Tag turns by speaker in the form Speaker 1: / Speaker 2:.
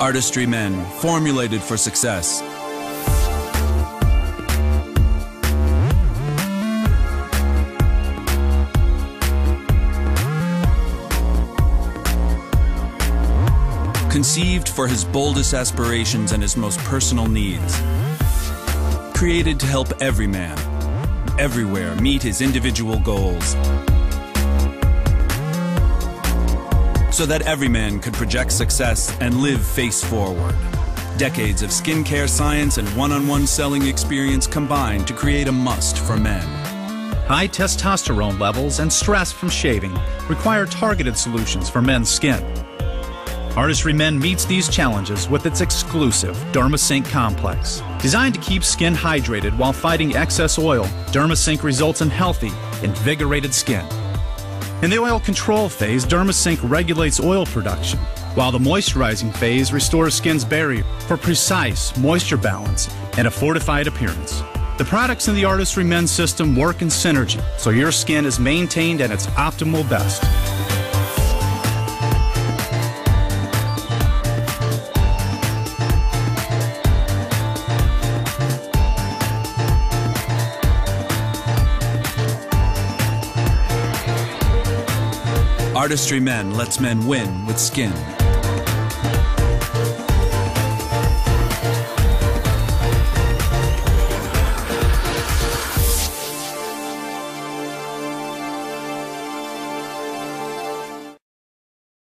Speaker 1: Artistry Men, formulated for success. Conceived for his boldest aspirations and his most personal needs. Created to help every man, everywhere, meet his individual goals. So that every man could project success and live face forward. Decades of skincare science and one on one selling experience combined to create a must for men.
Speaker 2: High testosterone levels and stress from shaving require targeted solutions for men's skin. Artistry Men meets these challenges with its exclusive DermaSync complex. Designed to keep skin hydrated while fighting excess oil, DermaSync results in healthy, invigorated skin. In the oil control phase, DermaSync regulates oil production, while the moisturizing phase restores skin's barrier for precise moisture balance and a fortified appearance. The products in the Artistry Men system work in synergy, so your skin is maintained at its optimal best.
Speaker 1: Artistry Men lets men win with skin.